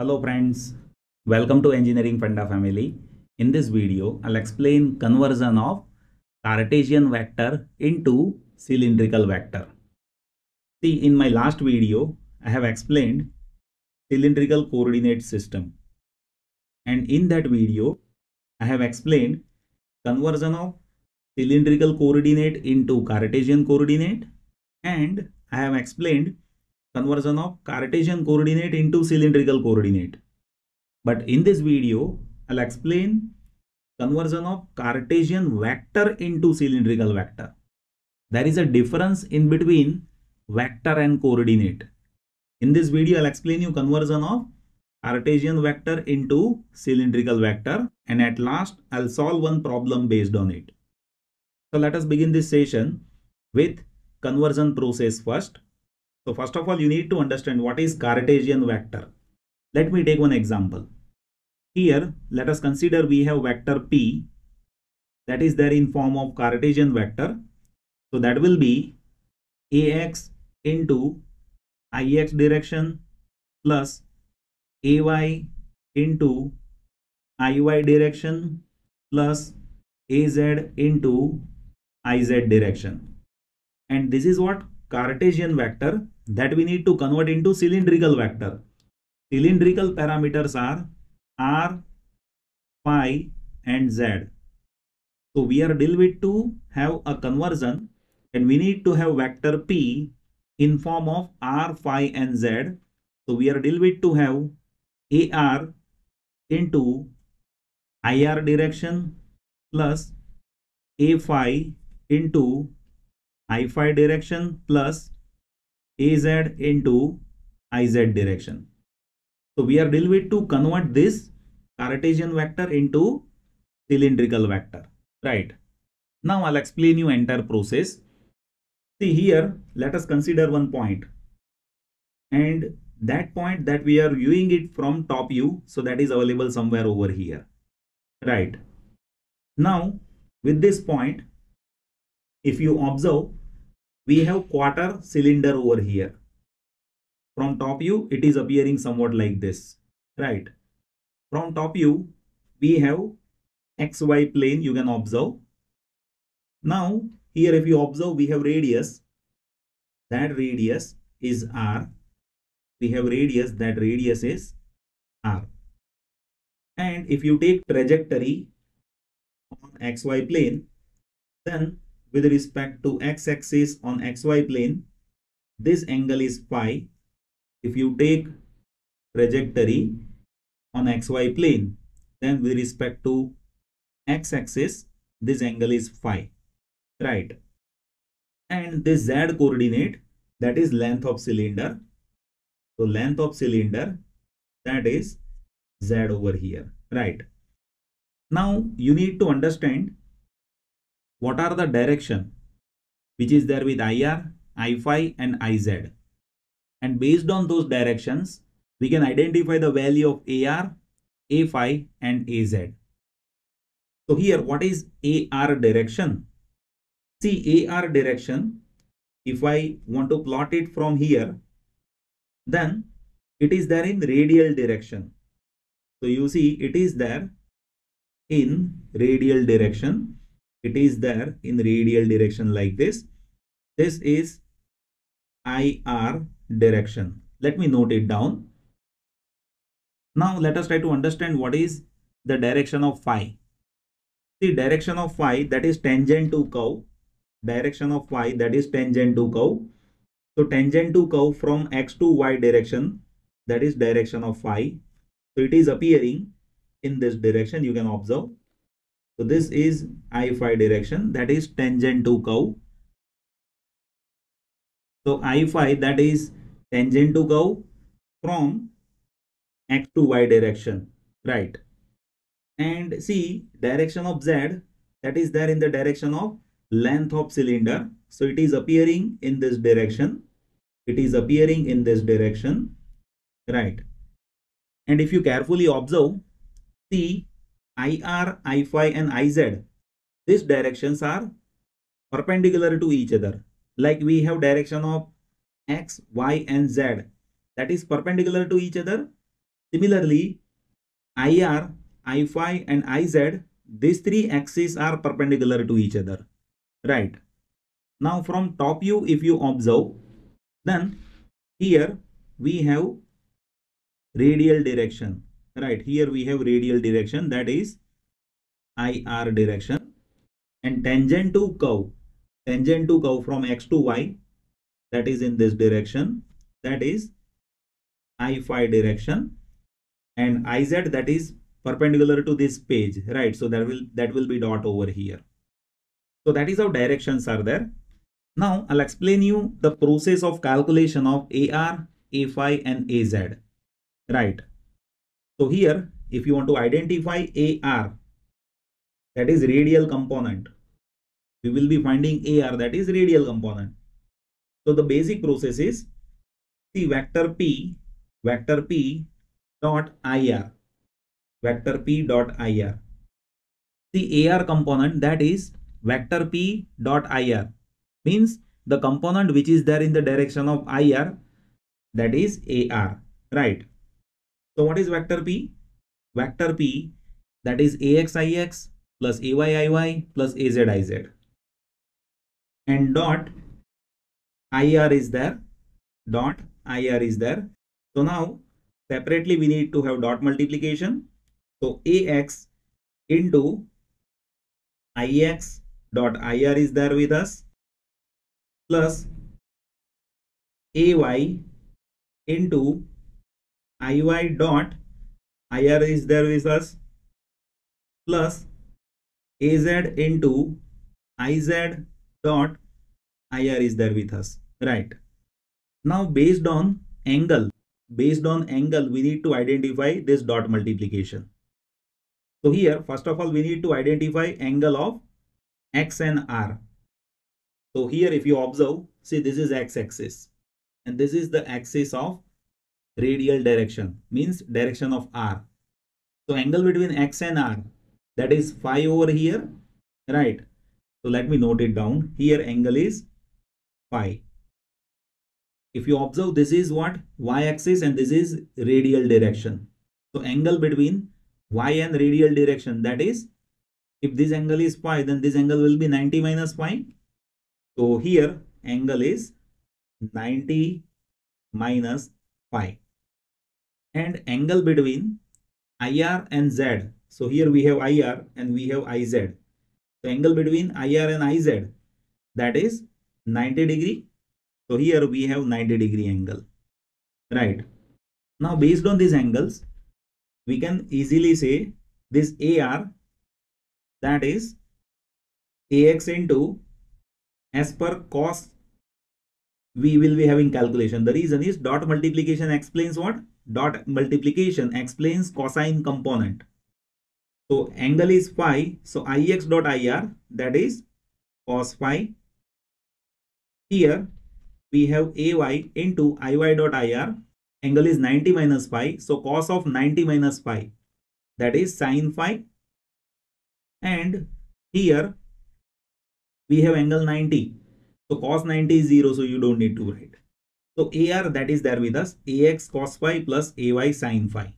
Hello friends, welcome to Engineering Funda family. In this video, I'll explain conversion of Cartesian vector into cylindrical vector. See, in my last video, I have explained cylindrical coordinate system. And in that video, I have explained conversion of cylindrical coordinate into Cartesian coordinate and I have explained conversion of Cartesian coordinate into cylindrical coordinate. But in this video, I'll explain conversion of Cartesian vector into cylindrical vector. There is a difference in between vector and coordinate. In this video, I'll explain you conversion of Cartesian vector into cylindrical vector and at last I'll solve one problem based on it. So let us begin this session with conversion process first. So first of all, you need to understand what is Cartesian vector. Let me take one example. Here, let us consider we have vector P that is there in form of Cartesian vector. So that will be AX into IX direction plus AY into IY direction plus AZ into IZ direction. And this is what Cartesian vector that we need to convert into cylindrical vector. Cylindrical parameters are R, phi and Z. So we are deal with to have a conversion and we need to have vector P in form of R, phi and Z. So we are deal with to have AR into IR direction plus A phi into I phi direction plus AZ into IZ direction. So we are deal with to convert this Cartesian vector into cylindrical vector, right? Now I'll explain you entire process. See here, let us consider one point and that point that we are viewing it from top view. So that is available somewhere over here, right? Now with this point, if you observe, we have quarter cylinder over here. From top view, it is appearing somewhat like this, right? From top view, we have XY plane you can observe. Now, here if you observe, we have radius. That radius is R. We have radius, that radius is R. And if you take trajectory on XY plane, then with respect to x-axis on xy plane, this angle is phi. If you take trajectory on xy plane, then with respect to x-axis, this angle is phi, right? And this z coordinate, that is length of cylinder. So length of cylinder, that is z over here, right? Now you need to understand what are the direction which is there with IR, I phi and IZ. And based on those directions, we can identify the value of AR, A phi and AZ. So here, what is AR direction? See AR direction, if I want to plot it from here, then it is there in radial direction. So you see it is there in radial direction it is there in radial direction like this. This is IR direction. Let me note it down. Now let us try to understand what is the direction of phi. The direction of phi that is tangent to curve. Direction of phi that is tangent to curve. So tangent to curve from x to y direction that is direction of phi. So it is appearing in this direction you can observe so this is I phi direction that is tangent to curve. So I phi that is tangent to curve from x to y direction, right? And see direction of z that is there in the direction of length of cylinder. So it is appearing in this direction. It is appearing in this direction, right? And if you carefully observe, see IR, I phi and IZ, these directions are perpendicular to each other. Like we have direction of X, Y and Z. That is perpendicular to each other. Similarly, IR, I phi and IZ, these three axes are perpendicular to each other, right? Now from top view, if you observe, then here we have radial direction, right? Here we have radial direction that is IR direction and tangent to curve, tangent to curve from X to Y that is in this direction that is I phi direction and iz that is perpendicular to this page right so that will that will be dot over here so that is how directions are there now i'll explain you the process of calculation of ar a phi and az right so here if you want to identify ar that is radial component we will be finding ar that is radial component. So the basic process is see vector p vector p dot ir vector p dot ir the ar component that is vector p dot ir means the component which is there in the direction of ir that is ar right so what is vector p? Vector p that is axix plus ayiyy plus aziz and dot ir is there. Dot ir is there. So now separately we need to have dot multiplication. So ax into ix dot ir is there with us. Plus ay into iy dot ir is there with us plus az into iz dot ir is there with us right? Now based on angle based on angle we need to identify this dot multiplication. So here first of all we need to identify angle of x and r. So here if you observe see this is x-axis and this is the axis of radial direction means direction of r. So angle between x and r that is phi over here right? So let me note it down. Here angle is phi if you observe this is what? Y-axis and this is radial direction. So angle between y and radial direction that is if this angle is phi then this angle will be 90 minus phi so here angle is 90 minus phi and angle between IR and Z so here we have IR and we have IZ the angle between IR and IZ that is 90 degree so here we have 90 degree angle, right? Now based on these angles, we can easily say this AR that is AX into as per cos we will be having calculation. The reason is dot multiplication explains what? Dot multiplication explains cosine component. So angle is phi. So Ix dot IR that is cos phi. Here we have ay into iy dot ir angle is 90 minus phi so cos of 90 minus phi that is sine phi and here we have angle 90 so cos 90 is 0 so you don't need to write so ar that is there with us. Ax cos phi plus ay sine phi.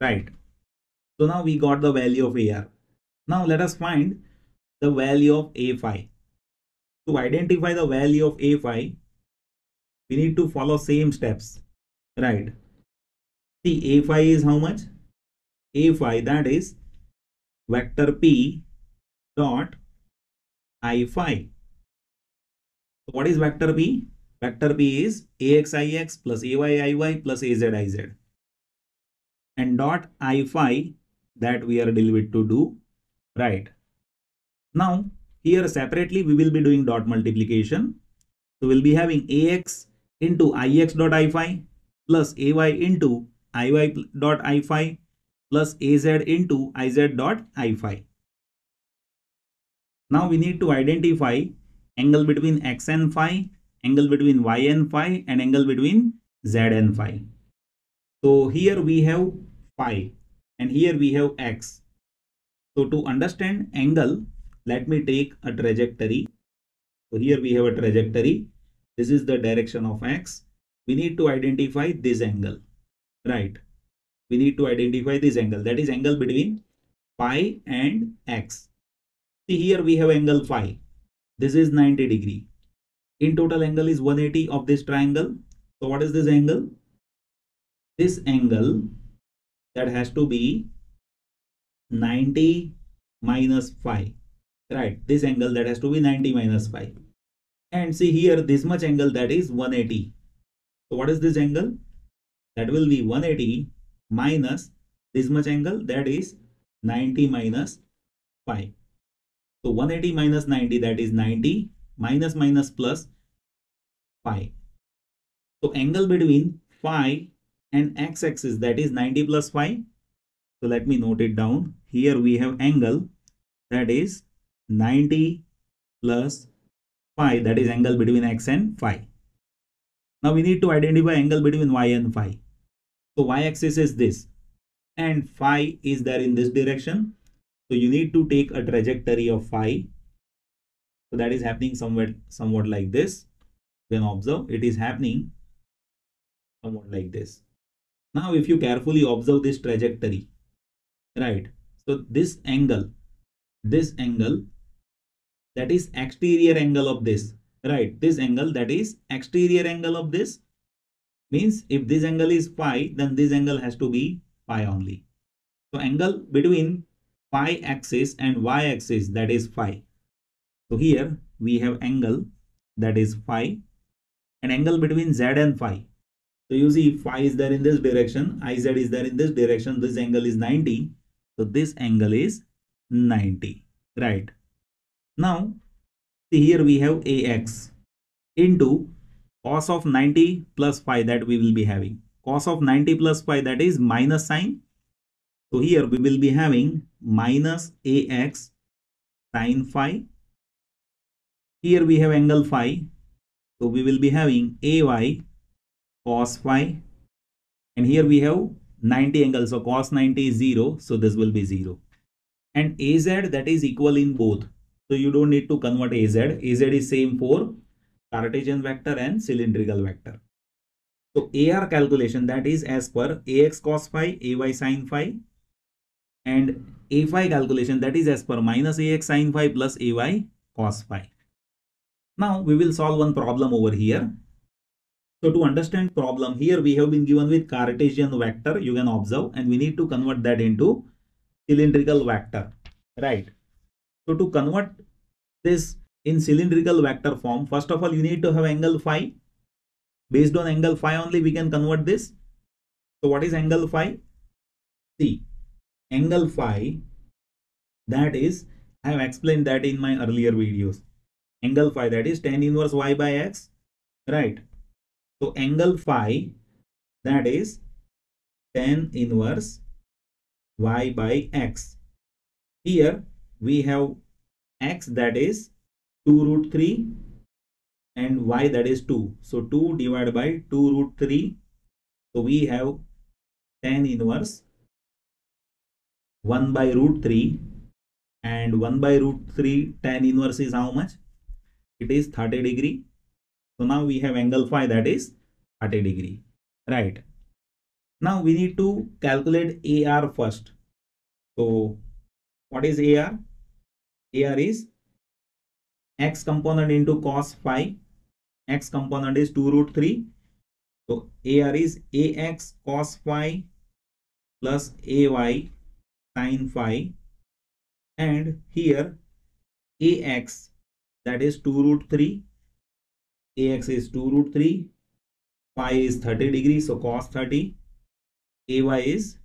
Right. So now we got the value of ar now let us find the value of a phi. To identify the value of a phi we need to follow same steps. Right. See a phi is how much? A phi that is vector p dot i phi. So what is vector p vector B is axix plus ayiyy plus aziz and dot i phi that we are delivered to do right? Now here separately we will be doing dot multiplication. So we'll be having ax into ix dot i phi plus ay into iy dot i phi plus az into iz dot i phi. Now we need to identify angle between x and phi, angle between y and phi and angle between z and phi. So here we have phi and here we have x. So to understand angle, let me take a trajectory. So here we have a trajectory this is the direction of x we need to identify this angle right we need to identify this angle that is angle between phi and x. See here we have angle phi. This is 90 degree. In total angle is 180 of this triangle. So what is this angle? This angle that has to be 90 minus phi. Right, this angle that has to be 90 minus phi. And see here this much angle that is 180. So what is this angle? That will be 180 minus this much angle that is 90 minus phi. So 180 minus 90 that is 90 minus minus plus phi. So angle between phi and x-axis that is 90 plus phi. So let me note it down. Here we have angle that is 90 plus phi that is angle between x and phi. Now we need to identify angle between y and phi. So y-axis is this and phi is there in this direction. So you need to take a trajectory of phi. So that is happening somewhat, somewhat like this. Then observe it is happening somewhat like this. Now if you carefully observe this trajectory, right? So this angle, this angle that is exterior angle of this, right? This angle that is exterior angle of this means if this angle is phi, then this angle has to be phi only. So angle between phi axis and y axis that is phi. So here we have angle that is phi and angle between z and phi. So you see phi is there in this direction, iz is there in this direction, this angle is 90. So this angle is 90, right? Now here we have ax into cos of 90 plus phi that we will be having cos of 90 plus phi that is minus sine. So here we will be having minus ax sine phi. Here we have angle phi. So we will be having ay cos phi. And here we have 90 angle. So cos 90 is 0. So this will be 0. And az that is equal in both. So you don't need to convert az. az is same for Cartesian vector and cylindrical vector. So AR calculation that is as per AX cos phi, AY sin phi and A phi calculation that is as per minus AX sin phi plus AY cos phi. Now we will solve one problem over here. So to understand problem here we have been given with Cartesian vector you can observe and we need to convert that into cylindrical vector right. So to convert this in cylindrical vector form first of all you need to have angle phi Based on angle phi only, we can convert this. So what is angle phi? See, angle phi, that is, I have explained that in my earlier videos. Angle phi, that is tan inverse y by x, right? So angle phi, that is tan inverse y by x. Here we have x that is 2 root 3 and y that is 2. So 2 divided by 2 root 3. So we have tan inverse 1 by root 3 and 1 by root 3 tan inverse is how much? It is 30 degree. So now we have angle phi that is 30 degree. Right. Now we need to calculate AR first. So what is AR? AR is x component into cos phi x component is 2 root 3 so AR is AX cos phi plus AY sin phi and here AX that is 2 root 3 AX is 2 root 3 phi is 30 degrees so cos 30 AY is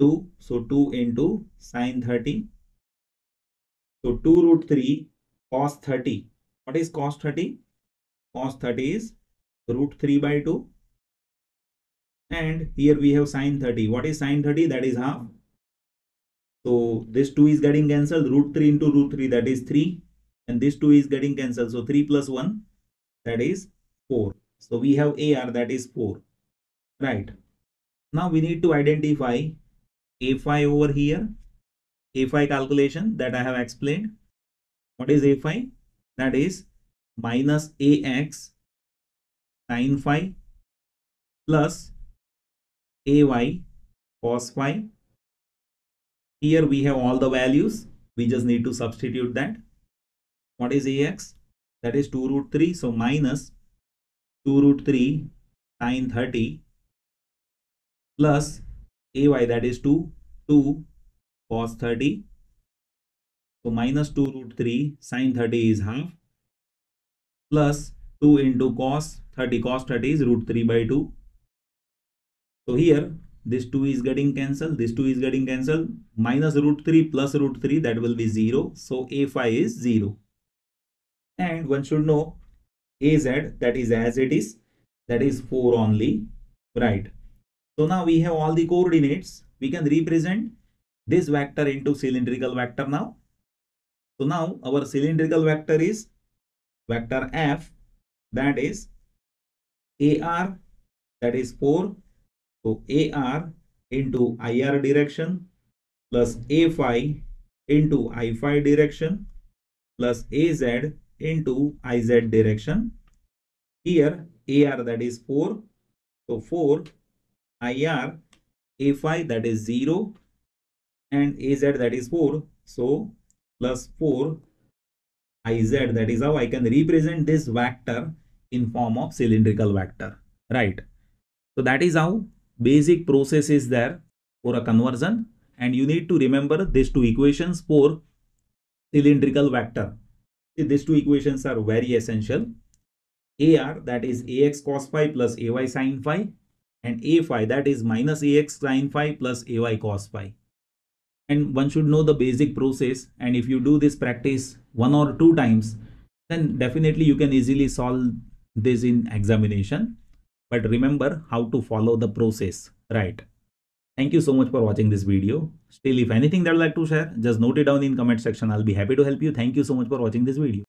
2 so 2 into sin 30 so 2 root 3 cos 30 what is cos 30 cos 30 is root 3 by 2 and here we have sine 30 what is sine 30 that is half so this 2 is getting cancelled root 3 into root 3 that is 3 and this 2 is getting cancelled. So 3 plus 1 that is 4 so we have AR that is 4 right. Now we need to identify a phi over here. A phi calculation that I have explained. What is a phi that is minus ax sin phi plus ay cos phi. Here we have all the values. We just need to substitute that. What is ax? That is 2 root 3. So minus 2 root 3 sine 30 plus ay that is 2 2 cos 30 so minus 2 root 3 sine 30 is half plus 2 into cos 30 cos 30 is root 3 by 2 so here this 2 is getting cancelled this 2 is getting cancelled minus root 3 plus root 3 that will be 0 so a is 0 and one should know az that is as it is that is 4 only right? So now we have all the coordinates. We can represent this vector into cylindrical vector now. So now our cylindrical vector is vector f that is ar that is 4 so AR into IR direction plus A phi into I phi direction plus AZ into IZ direction. Here AR that is 4. So 4 IR A phi that is 0 and AZ that is 4. So plus 4 IZ that is how I can represent this vector in form of cylindrical vector. Right. So that is how basic process is there for a conversion and you need to remember these two equations for cylindrical vector. These two equations are very essential. AR that is AX cos phi plus AY sin phi and A phi that is minus AX sin phi plus AY cos phi. And one should know the basic process and if you do this practice one or two times then definitely you can easily solve this in examination but remember how to follow the process right thank you so much for watching this video. Still if anything that you'd like to share just note it down in comment section. I'll be happy to help you. Thank you so much for watching this video